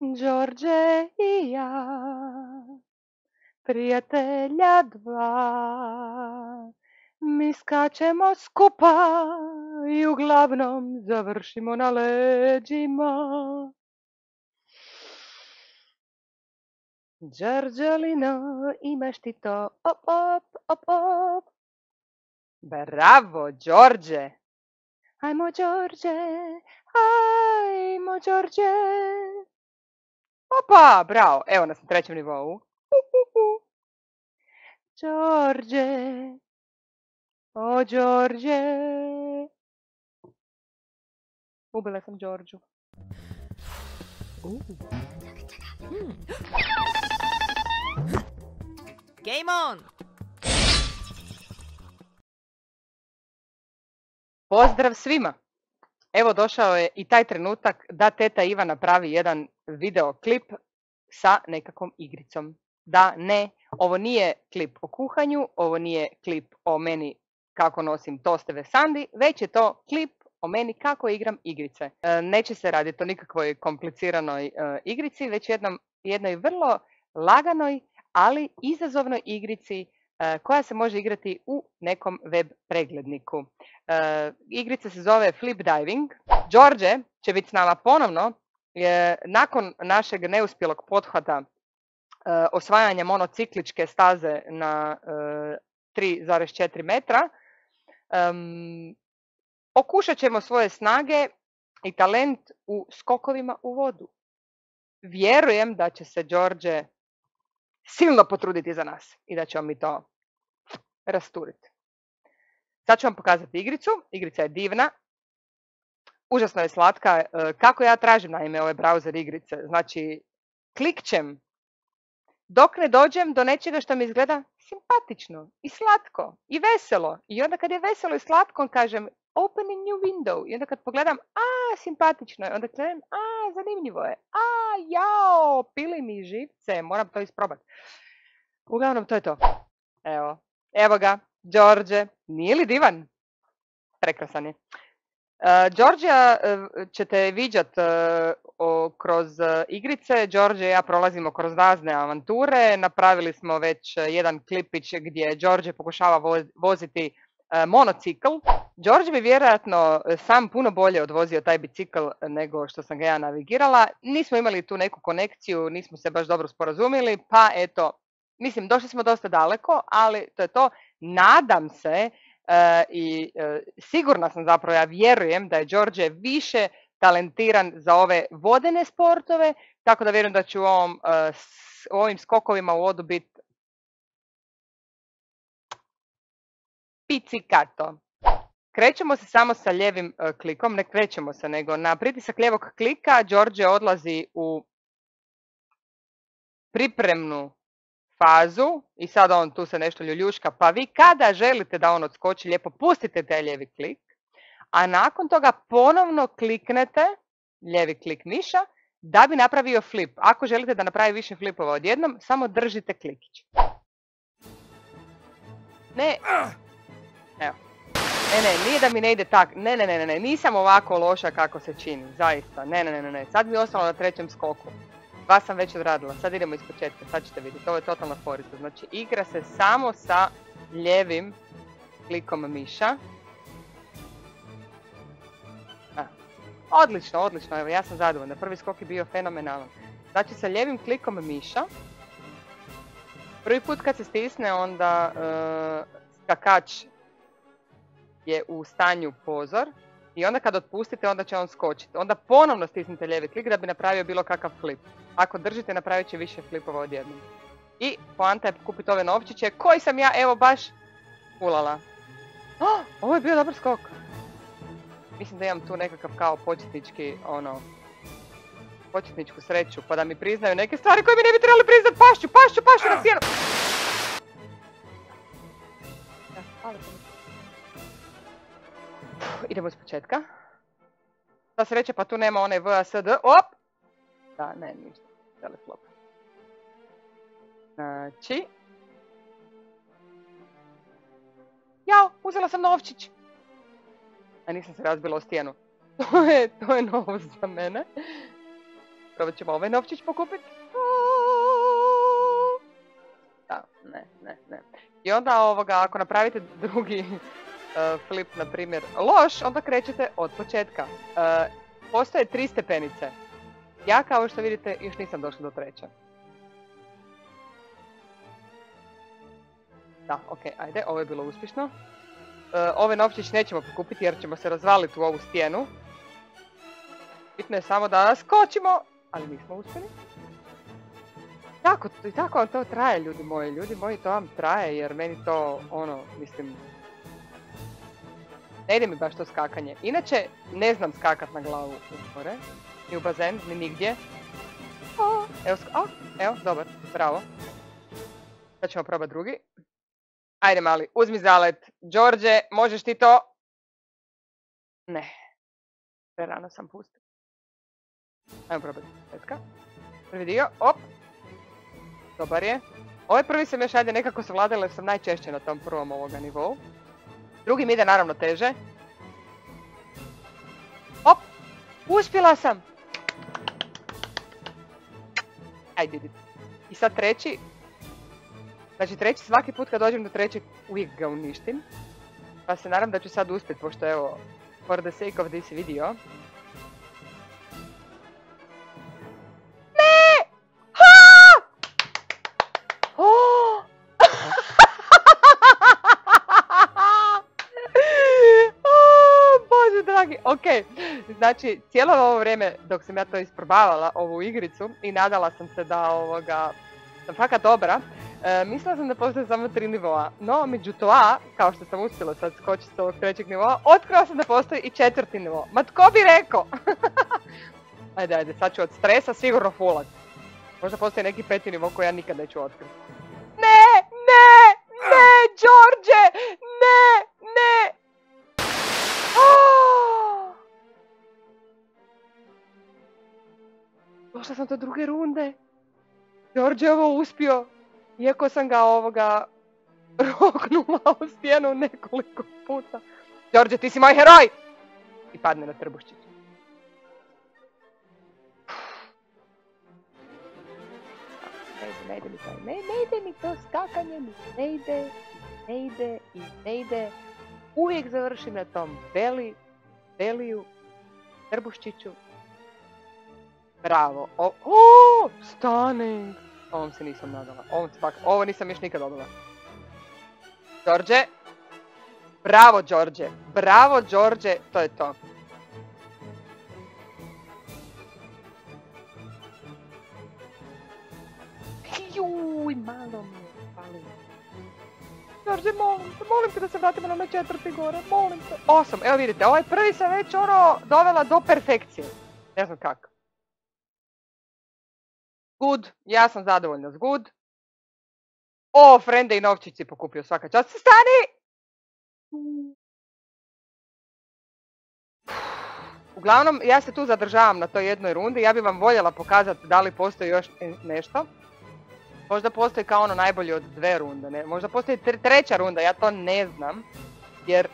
Đorđe i ja, prijatelja dva, mi skačemo skupa i uglavnom završimo na leđima. Đorđolino, imaš ti to, op, op, op, op. Bravo, Đorđe! Ajmo, Đorđe, ajmo, Đorđe. Opa, bravo, evo nas na trećem nivou. Đorđe, o Đorđe. Ubila sam Đorđu. Game on! Pozdrav svima! Evo došao je i taj trenutak da teta Iva napravi jedan video klip sa nekakvom igricom. Da, ne, ovo nije klip o kuhanju, ovo nije klip o meni kako nosim tosteve sandi, već je to klip o meni kako igram igrice. E, Neće se raditi o nikakvoj kompliciranoj e, igrici, već jednom, jednoj vrlo laganoj, ali izazovnoj igrici koja se može igrati u nekom web pregledniku. E, Igrica se zove Flip Diving. Đorđe će biti s nama ponovno nakon našeg neuspjelog pothvata e, osvajanja monocikličke staze na e, 3,4 metra, okušat ćemo svoje snage i talent u skokovima u vodu. Vjerujem da će se Đorđe silno potruditi za nas i da ćemo mi to rasturiti. Sad ću vam pokazati igricu. Igrica je divna. Užasno je slatka. E, Kako ja tražim naime ove browser igrice? Znači, klikćem dok ne dođem do nečega što mi izgleda simpatično i slatko i veselo. I onda kad je veselo i slatko kažem open a new window. I onda kad pogledam, a simpatično je, onda kažem, a zanimljivo je, a jao, pili mi živce, moram to isprobati. Uglavnom, to je to. Evo, evo ga, Đorđe, nije li divan? Prekrasan je. Uh, Đorđija uh, ćete viđat o- kroz igrice. Đorđe i ja prolazimo kroz razne avanture. Napravili smo već jedan klipić gdje Đorđe pokušava voz- voziti monocikl. Đorđe bi vjerojatno uh, sam puno bolje odvozio taj bicikl nego što sam ga ja navigirala. Nismo imali tu neku konekciju, nismo se baš dobro sporazumili, pa eto, mislim, došli smo dosta daleko, ali to je to. Nadam se e, i e, sigurna sam zapravo, ja vjerujem da je Đorđe više talentiran za ove vodene sportove, tako da vjerujem da ću u, ovom, e, ovim skokovima u vodu biti pizzicato. Krećemo se samo sa lijevim e, klikom, ne krećemo se, nego na pritisak lijevog klika Đorđe odlazi u pripremnu fazu i sad on tu se nešto ljuljuška, pa vi kada želite da on odskoči, lijepo pustite taj lijevi klik, a nakon toga ponovno kliknete lijevi klik miša da bi napravio flip. Ako želite da napravi više flipova odjednom, samo držite klikić. Ne, evo. Ne, ne, nije da mi ne ide tak. Ne, ne, ne, ne, ne, nisam ovako loša kako se čini, zaista. Ne, ne, ne, ne, ne. Sad mi je ostalo na trećem skoku. Dva sam već odradila, sad idemo iz početka, sad ćete vidjeti, ovo je totalna forica. Znači, igra se samo sa lijevim klikom miša. A, Odlično, odlično, evo ja sam zadovoljna, prvi skok je bio fenomenalan. Znači, sa lijevim klikom miša, prvi put kad se stisne, onda e, skakač je u stanju pozor i onda kad otpustite, onda će on skočiti. Onda ponovno stisnite lijevi klik da bi napravio bilo kakav flip. Ako držite, napravit će više flipova odjednom. I poanta je kupiti ove novčiće koji sam ja, evo baš, ulala. Oh, ovo je bio dobar skok. Mislim da imam tu nekakav kao početnički, ono, početničku sreću, pa da mi priznaju neke stvari koje mi ne bi trebali priznat. Pašću, pašću, pašću na sjenu. Idemo iz početka. Da sreće, pa tu nema onaj VASD. Op! Da, ne, ništa. Teleflop. Znači... Jao, uzela sam novčić. A nisam se razbila o stijenu. To je, to je novo za mene. Probat ćemo ovaj novčić pokupiti. Da, ne, ne, ne. I onda ovoga, ako napravite drugi flip, na primjer, loš, onda krećete od početka. Uh, postoje tri stepenice. Ja, kao što vidite, još nisam došla do treće. Da, ok, ajde, ovo je bilo uspješno. Uh, ove novčić nećemo pokupiti jer ćemo se razvaliti u ovu stijenu. Bitno je samo da skočimo, ali nismo uspjeli. Tako, tako vam to traje, ljudi moji. Ljudi moji, to vam traje, jer meni to, ono, mislim... Ne ide mi baš to skakanje. Inače, ne znam skakat na glavu u gore, ni u bazen, ni nigdje. evo, a, evo, dobar, bravo. Sad ćemo probati drugi. Ajde mali, uzmi zalet. Đorđe, možeš ti to? Ne. Prerano sam pustio. Ajmo probati. Petka. Prvi dio, op. Dobar je. Ovaj prvi sam još ajde nekako savladala jer sam najčešće na tom prvom ovoga nivou. Drugi mi ide naravno teže. Op! Uspjela sam! Ajde, I sad treći. Znači treći, svaki put kad dođem do trećeg uvijek ga uništim. Pa se naravno da ću sad uspjeti, pošto evo, for the sake of this video, znači cijelo ovo vrijeme dok sam ja to isprobavala, ovu igricu i nadala sam se da ovoga, sam fakat dobra, e, mislila sam da postoje samo tri nivoa, no među toa, kao što sam uspjela sad skočiti s ovog trećeg nivoa, otkrila sam da postoji i četvrti nivo. Ma tko bi rekao? ajde, ajde, sad ću od stresa sigurno fulat. Možda postoji neki peti nivo koji ja nikad neću otkriti. Ne, ne, ne, Đorđe, ne, ne. Došla sam do druge runde. Đorđe ovo uspio. Iako sam ga ovoga roknula u stijenu nekoliko puta. Đorđe, ti si moj heroj! I padne na ide, ne ide mi to, ne, ne ide mi to skakanje, ne ide, ne ide i ne ide. Uvijek završim na tom beli, beliju, trbuščiću Bravo. O, o stunning. Ovom se nisam nadala. Ovom se ovo nisam još nikad dobila. Đorđe. Bravo, Đorđe. Bravo, Đorđe. To je to. Juj, malo mi je pali. Đorđe, molim te, molim te da se vratimo na četvrti gore, molim te. Osam, evo vidite, ovaj prvi sam već ono dovela do perfekcije. Ne znam kako. Good, ja sam zadovoljna s good. O, frende i novčići pokupio svaka čast. Stani! Uglavnom, ja se tu zadržavam na toj jednoj rundi. Ja bih vam voljela pokazati da li postoji još nešto. Možda postoji kao ono najbolje od dve runde. Ne? Možda postoji treća runda, ja to ne znam. Jer...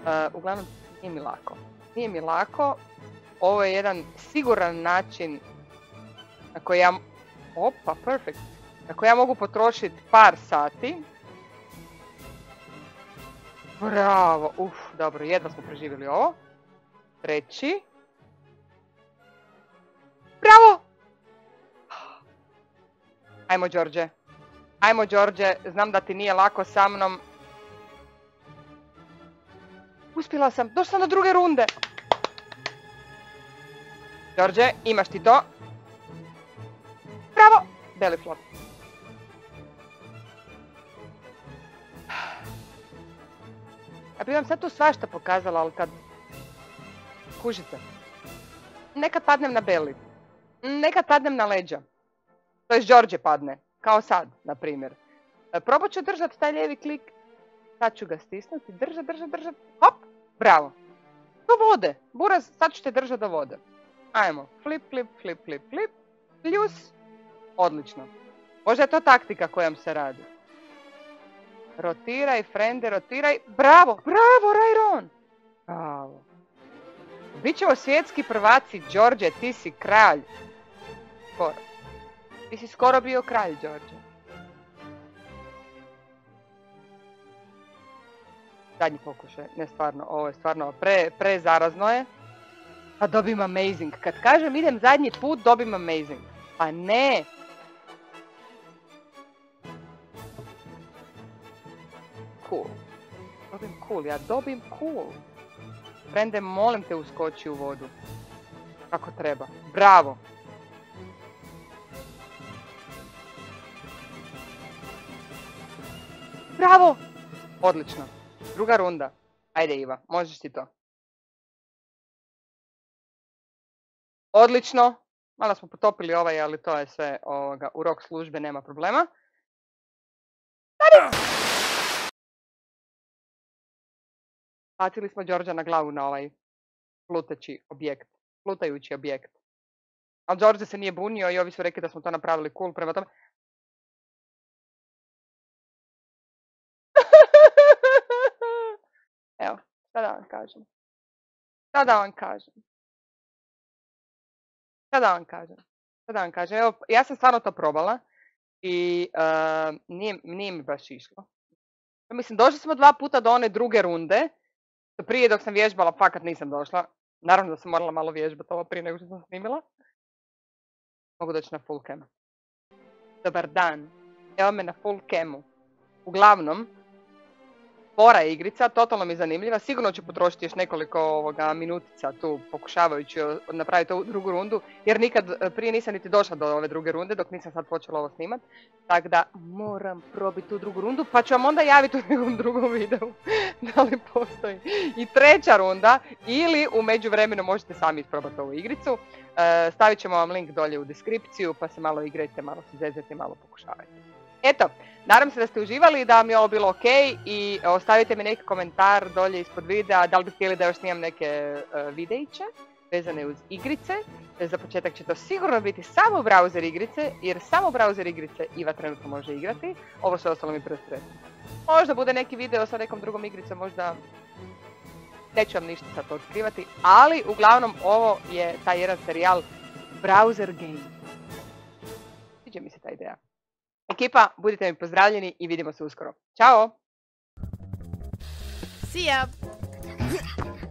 Uh, uglavnom, nije mi lako. Nije mi lako ovo je jedan siguran način na koji ja... Opa, perfect. Na koji ja mogu potrošiti par sati. Bravo, uf, dobro, jedva smo preživjeli ovo. Treći. Bravo! Ajmo, Đorđe. Ajmo, Đorđe, znam da ti nije lako sa mnom. Uspjela sam, došla sam do druge runde. Đorđe, imaš ti to. Bravo! Beli flop. Ja bih vam sad tu svašta pokazala, ali kad... Kužite. Nekad padnem na beli. Nekad padnem na leđa. To je Đorđe padne. Kao sad, na primjer. E, probat ću držati taj lijevi klik. Sad ću ga stisnuti. Držat, držat, držat. Hop! Bravo. Do vode. Buraz, sad ću te držati do vode. Ajmo, flip, flip, flip, flip, flip, pljus. Odlično. Možda je to taktika kojom se radi. Rotiraj, frende, rotiraj. Bravo, bravo, Rajron. Bravo. Bićemo svjetski prvaci, Đorđe, ti si kralj. Skoro. Ti si skoro bio kralj, Đorđe. Zadnji pokušaj, ne stvarno, ovo je stvarno pre, pre zarazno je. Pa dobim amazing. Kad kažem idem zadnji put, dobim amazing. Pa ne. Cool. Dobim cool, ja dobim cool. Brende, molim te uskoči u vodu. Kako treba. Bravo. Bravo! Odlično. Druga runda. Ajde Iva, možeš ti to. Odlično. Malo smo potopili ovaj, ali to je sve ovoga, u rok službe, nema problema. Bacili smo Đorđa na glavu na ovaj plutajući objekt. Plutajući objekt. Ali Đorđe se nije bunio i ovi su rekli da smo to napravili cool, prema tome... Evo, šta da vam kažem? Šta da vam kažem? Šta da vam kažem? Šta vam kažem? Evo, ja sam stvarno to probala i uh, nije, nije mi baš išlo. Mislim, došli smo dva puta do one druge runde. Prije dok sam vježbala, fakat nisam došla. Naravno da sam morala malo vježbati ovo prije nego što sam snimila. Mogu doći na full cam. Dobar dan. Evo me na full camu. Uglavnom, fora igrica, totalno mi zanimljiva. Sigurno ću potrošiti još nekoliko ovoga, minutica tu pokušavajući napraviti ovu drugu rundu, jer nikad e, prije nisam niti došla do ove druge runde dok nisam sad počela ovo snimat. Tako da moram probiti tu drugu rundu, pa ću vam onda javiti u nekom drugom videu da li postoji i treća runda ili u međuvremenu možete sami isprobati ovu igricu. E, stavit ćemo vam link dolje u deskripciju pa se malo igrajte, malo se zezete, malo pokušavajte. Eto, nadam se da ste uživali, da vam je ovo bilo ok i ostavite mi neki komentar dolje ispod videa da li bi htjeli da još snimam neke uh, videiće vezane uz igrice. Za početak će to sigurno biti samo browser igrice, jer samo browser igrice Iva trenutno može igrati. Ovo sve ostalo mi prvi Možda bude neki video sa nekom drugom igricom, možda neću vam ništa sad otkrivati, ali uglavnom ovo je taj jedan serijal Browser Game. Sviđa mi se. Ekipa, budite mi pozdravljeni i vidimo se uskoro. Ćao! See ya!